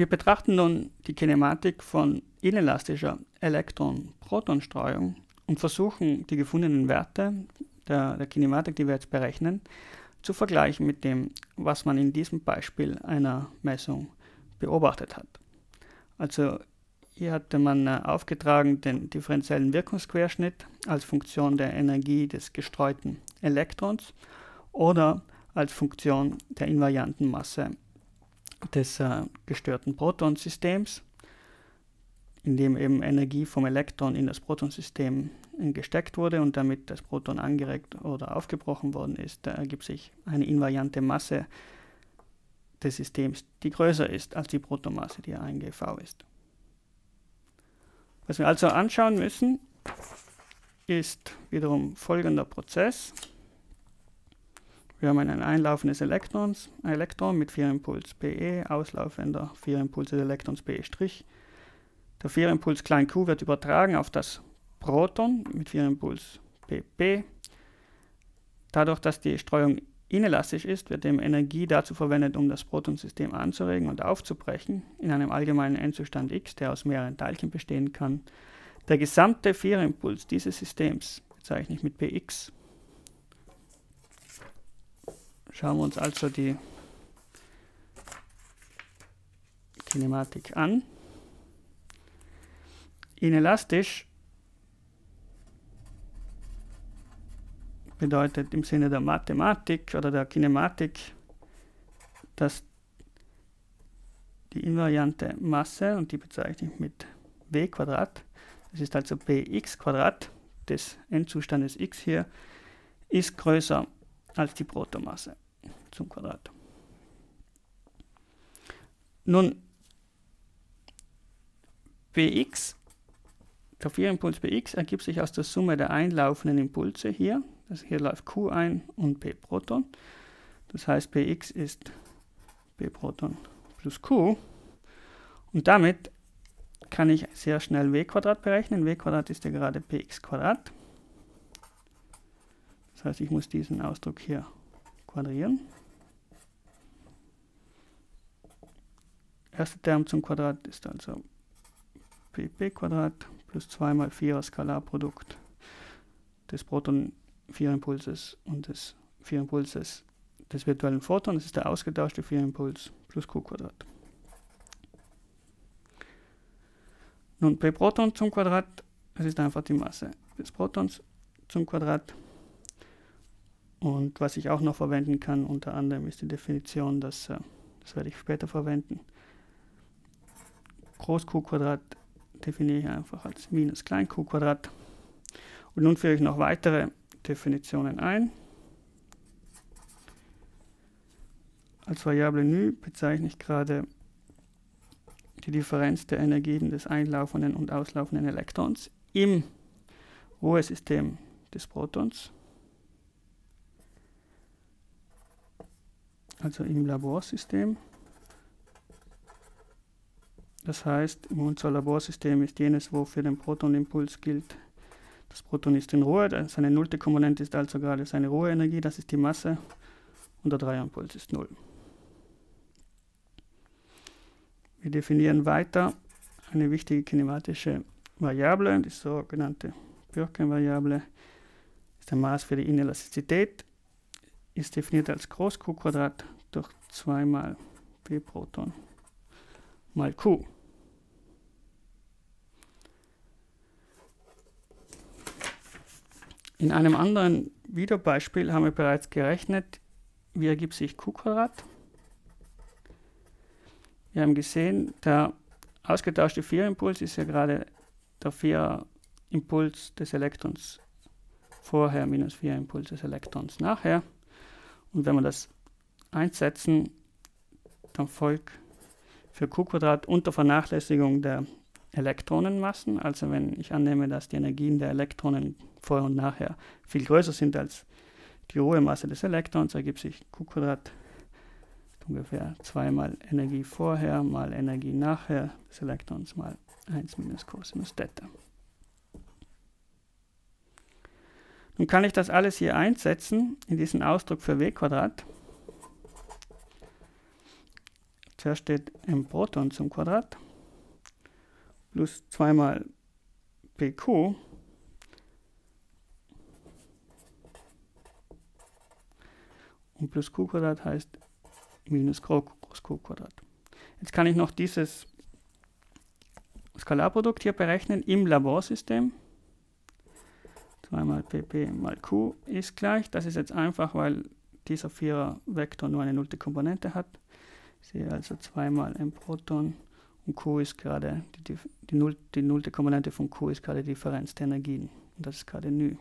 Wir betrachten nun die Kinematik von inelastischer Elektron-Proton-Streuung und versuchen die gefundenen Werte der, der Kinematik, die wir jetzt berechnen, zu vergleichen mit dem, was man in diesem Beispiel einer Messung beobachtet hat. Also hier hatte man äh, aufgetragen den differenziellen Wirkungsquerschnitt als Funktion der Energie des gestreuten Elektrons oder als Funktion der invarianten Masse des äh, gestörten Protonsystems, in dem eben Energie vom Elektron in das Protonsystem gesteckt wurde und damit das Proton angeregt oder aufgebrochen worden ist, da ergibt sich eine invariante Masse des Systems, die größer ist als die Protomasse, die 1 GV ist. Was wir also anschauen müssen, ist wiederum folgender Prozess. Wir haben ein einlaufendes Elektrons, Elektron mit 4 Impuls BE, auslaufender 4 Impulse des Elektrons BE'. Der 4 Impuls klein q wird übertragen auf das Proton mit 4 Impuls BB. Dadurch, dass die Streuung inelastisch ist, wird eben Energie dazu verwendet, um das Protonsystem anzuregen und aufzubrechen in einem allgemeinen Endzustand X, der aus mehreren Teilchen bestehen kann. Der gesamte 4 Impuls dieses Systems bezeichne ich mit Px Schauen wir uns also die Kinematik an. Inelastisch bedeutet im Sinne der Mathematik oder der Kinematik, dass die invariante Masse, und die bezeichne ich mit w das ist also bx des Endzustandes x hier, ist größer als die Protomasse zum Quadrat. Nun, Bx, der Vierimpuls Bx ergibt sich aus der Summe der einlaufenden Impulse hier. Also hier läuft Q ein und B Proton. Das heißt, Bx ist B Proton plus Q. Und damit kann ich sehr schnell W Quadrat berechnen. W Quadrat ist ja gerade Px Quadrat. Das heißt, ich muss diesen Ausdruck hier quadrieren. Erster Term zum Quadrat ist also pp plus 2 mal 4 Skalarprodukt des Proton 4 Impulses und des 4 Impulses des virtuellen Photons. Das ist der ausgetauschte 4 Impuls plus q Quadrat. Nun p Proton zum Quadrat, das ist einfach die Masse des Protons zum Quadrat. Und was ich auch noch verwenden kann, unter anderem ist die Definition, dass, äh, das werde ich später verwenden, Groß Q Quadrat definiere ich einfach als minus klein q Quadrat. Und nun führe ich noch weitere Definitionen ein. Als Variable ν bezeichne ich gerade die Differenz der Energien des einlaufenden und auslaufenden Elektrons im Ruhesystem des Protons. Also im Laborsystem. Das heißt, unser Laborsystem ist jenes, wo für den Protonimpuls gilt, das Proton ist in Ruhe, seine nullte Komponente ist also gerade seine Ruheenergie, das ist die Masse, und der Dreierimpuls ist 0. Wir definieren weiter eine wichtige kinematische Variable, die sogenannte Birken-Variable, ist ein Maß für die Inelastizität, ist definiert als Groß Q Quadrat durch 2 mal P Proton mal Q. In einem anderen Videobeispiel haben wir bereits gerechnet, wie ergibt sich Q Quadrat. Wir haben gesehen, der ausgetauschte 4-Impuls ist ja gerade der 4-Impuls des Elektrons vorher minus 4-Impuls des Elektrons nachher. Und wenn wir das einsetzen, dann folgt für Q Quadrat unter Vernachlässigung der Elektronenmassen. Also wenn ich annehme, dass die Energien der Elektronen vorher und nachher viel größer sind als die Ruhemasse des Elektrons, ergibt sich Q Quadrat ungefähr zweimal Energie vorher mal Energie nachher des Elektrons mal 1 minus Cosinus Theta. Nun kann ich das alles hier einsetzen in diesen Ausdruck für W Quadrat. Zuerst steht m Proton zum Quadrat plus zweimal pq und plus q Quadrat heißt minus groß q Quadrat. Jetzt kann ich noch dieses Skalarprodukt hier berechnen im Laborsystem. 2 mal pp mal q ist gleich. Das ist jetzt einfach, weil dieser Vierer-Vektor nur eine nullte Komponente hat. Ich sehe also 2 mal m Proton und q ist gerade, die, die, Null, die nullte Komponente von q ist gerade die Differenz der Energien. Und das ist gerade ν.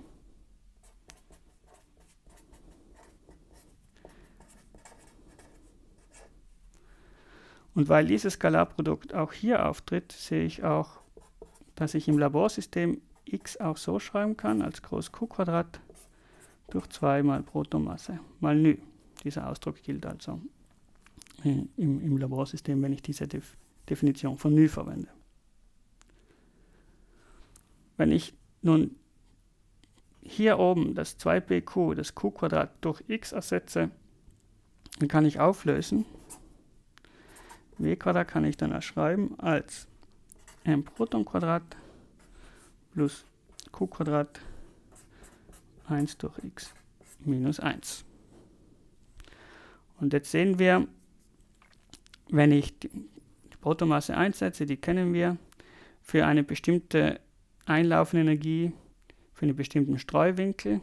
Und weil dieses Skalarprodukt auch hier auftritt, sehe ich auch, dass ich im Laborsystem x auch so schreiben kann, als groß q Quadrat durch 2 mal Protonmasse mal ν. Dieser Ausdruck gilt also im, im Laborsystem, wenn ich diese Def Definition von ν verwende. Wenn ich nun hier oben das 2pq, das q durch x ersetze, dann kann ich auflösen w kann ich dann erschreiben als m Proton Quadrat plus q Quadrat 1 durch x minus 1. Und jetzt sehen wir, wenn ich die Protonmasse einsetze, die kennen wir, für eine bestimmte einlaufende Energie, für einen bestimmten Streuwinkel,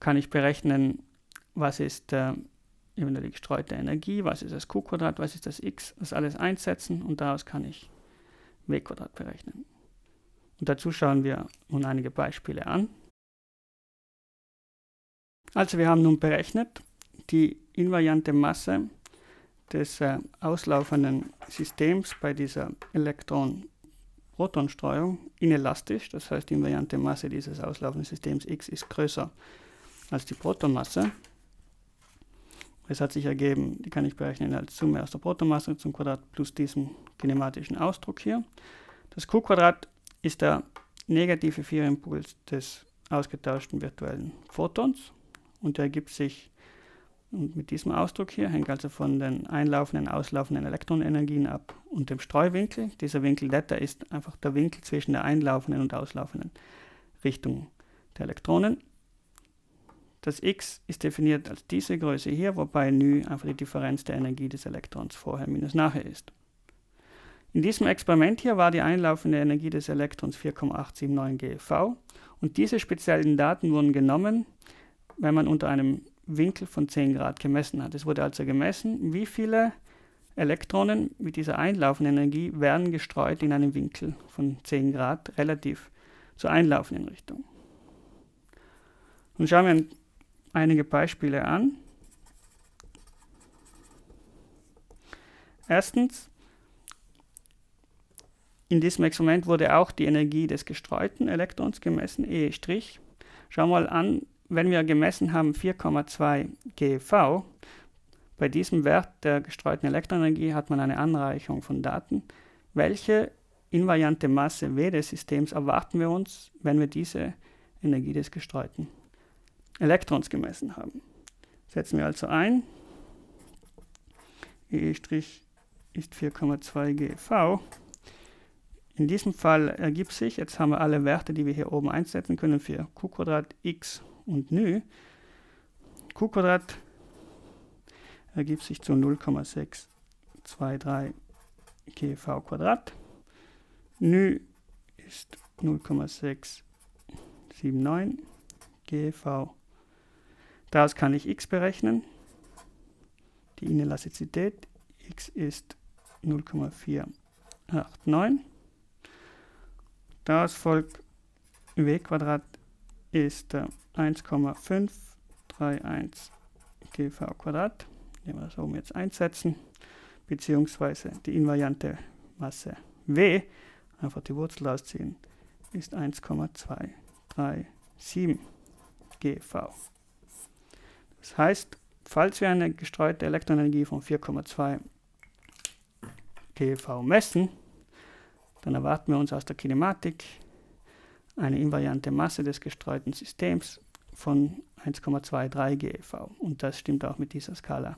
kann ich berechnen, was ist der eventuell die gestreute Energie, was ist das Q-Quadrat, was ist das X, das alles einsetzen und daraus kann ich W-Quadrat berechnen. Und dazu schauen wir nun einige Beispiele an. Also wir haben nun berechnet die invariante Masse des äh, auslaufenden Systems bei dieser Elektron-Proton-Streuung inelastisch, das heißt die invariante Masse dieses auslaufenden Systems x ist größer als die Protonmasse. Es hat sich ergeben, die kann ich berechnen als Summe aus der Protonmasse zum Quadrat plus diesem kinematischen Ausdruck hier. Das Q-Quadrat ist der negative Vierimpuls des ausgetauschten virtuellen Photons und der ergibt sich mit diesem Ausdruck hier, hängt also von den einlaufenden, auslaufenden Elektronenergien ab und dem Streuwinkel. Dieser Winkel Delta ist einfach der Winkel zwischen der einlaufenden und auslaufenden Richtung der Elektronen. Das x ist definiert als diese Größe hier, wobei ν einfach die Differenz der Energie des Elektrons vorher minus nachher ist. In diesem Experiment hier war die einlaufende Energie des Elektrons 4,879 GeV und diese speziellen Daten wurden genommen, wenn man unter einem Winkel von 10 Grad gemessen hat. Es wurde also gemessen, wie viele Elektronen mit dieser einlaufenden Energie werden gestreut in einem Winkel von 10 Grad relativ zur einlaufenden Richtung. Nun schauen wir einige Beispiele an. Erstens, in diesem Experiment wurde auch die Energie des gestreuten Elektrons gemessen, E'. Schau mal an, wenn wir gemessen haben 4,2 GeV, bei diesem Wert der gestreuten Elektronenergie hat man eine Anreichung von Daten. Welche invariante Masse W des Systems erwarten wir uns, wenn wir diese Energie des gestreuten Elektrons gemessen haben. Setzen wir also ein. E' ist 4,2 GeV. In diesem Fall ergibt sich, jetzt haben wir alle Werte, die wir hier oben einsetzen können für q x und ν. q Quadrat ergibt sich zu 0,623 GeV Quadrat. ν ist 0,679 GeV Daraus kann ich x berechnen. Die Inelastizität x ist 0,489. Daraus folgt w Quadrat ist 1,531 GV Quadrat. Nehmen wir das oben jetzt einsetzen, beziehungsweise die invariante Masse W, einfach die Wurzel ausziehen, ist 1,237 GV. Das heißt, falls wir eine gestreute Elektroenergie von 4,2 GeV messen, dann erwarten wir uns aus der Kinematik eine invariante Masse des gestreuten Systems von 1,23 GeV. Und das stimmt auch mit dieser Skala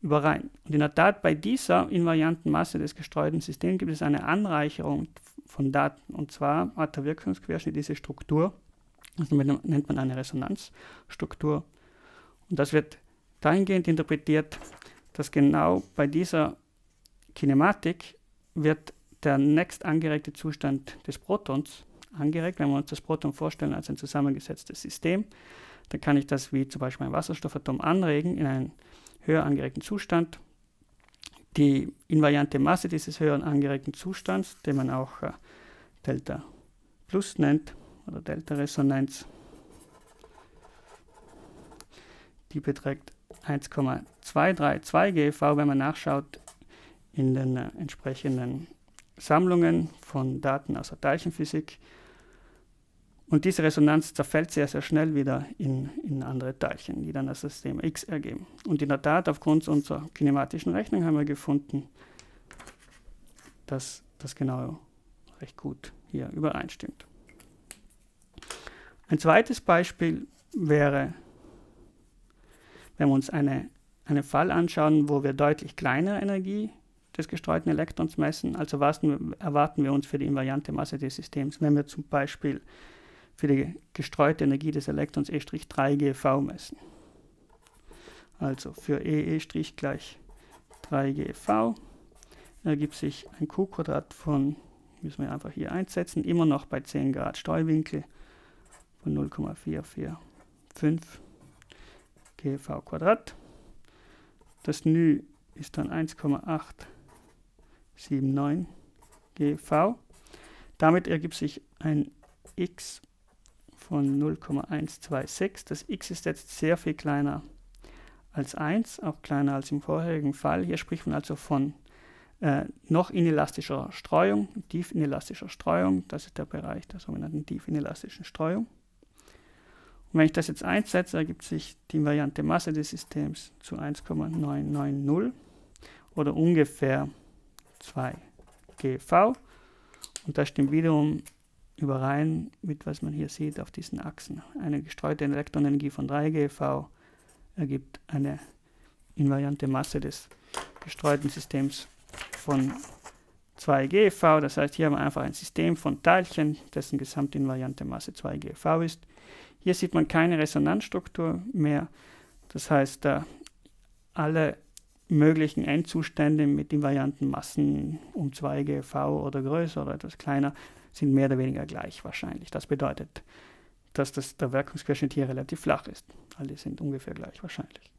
überein. Und in der Tat, bei dieser invarianten Masse des gestreuten Systems gibt es eine Anreicherung von Daten. Und zwar hat der Wirkungsquerschnitt diese Struktur, das nennt man eine Resonanzstruktur. Und das wird dahingehend interpretiert, dass genau bei dieser Kinematik wird der nächst angeregte Zustand des Protons angeregt. Wenn wir uns das Proton vorstellen als ein zusammengesetztes System, dann kann ich das wie zum Beispiel ein Wasserstoffatom anregen in einen höher angeregten Zustand. Die invariante Masse dieses höheren angeregten Zustands, den man auch äh, Delta Plus nennt oder Delta Resonanz, die beträgt 1,232 GeV, wenn man nachschaut in den äh, entsprechenden Sammlungen von Daten aus der Teilchenphysik. Und diese Resonanz zerfällt sehr, sehr schnell wieder in, in andere Teilchen, die dann das System X ergeben. Und in der Tat, aufgrund unserer kinematischen Rechnung haben wir gefunden, dass das genau recht gut hier übereinstimmt. Ein zweites Beispiel wäre, wenn wir uns eine, einen Fall anschauen, wo wir deutlich kleinere Energie des gestreuten Elektrons messen, also was erwarten wir uns für die invariante Masse des Systems, wenn wir zum Beispiel für die gestreute Energie des Elektrons E'3 GeV messen. Also für EE' gleich 3 GeV ergibt sich ein Q-Quadrat von, müssen wir einfach hier einsetzen, immer noch bei 10 Grad Streuwinkel von 0,445 GeV Quadrat. Das Nü ist dann 1,879 GeV. Damit ergibt sich ein X von 0,126. Das x ist jetzt sehr viel kleiner als 1, auch kleiner als im vorherigen Fall. Hier spricht man also von äh, noch inelastischer Streuung, tief inelastischer Streuung. Das ist der Bereich der sogenannten tief inelastischen Streuung. Und wenn ich das jetzt einsetze, ergibt sich die Variante Masse des Systems zu 1,990 oder ungefähr 2 GV. Und das stimmt wiederum überein mit, was man hier sieht auf diesen Achsen. Eine gestreute Elektronenergie von 3 GeV ergibt eine invariante Masse des gestreuten Systems von 2 GeV. Das heißt, hier haben wir einfach ein System von Teilchen, dessen gesamtinvariante Masse 2 GeV ist. Hier sieht man keine Resonanzstruktur mehr. Das heißt, äh, alle möglichen Endzustände mit invarianten Massen um 2 GeV oder größer oder etwas kleiner sind mehr oder weniger gleich wahrscheinlich. Das bedeutet, dass das, der Wirkungsquerschnitt hier relativ flach ist. Alle sind ungefähr gleich wahrscheinlich.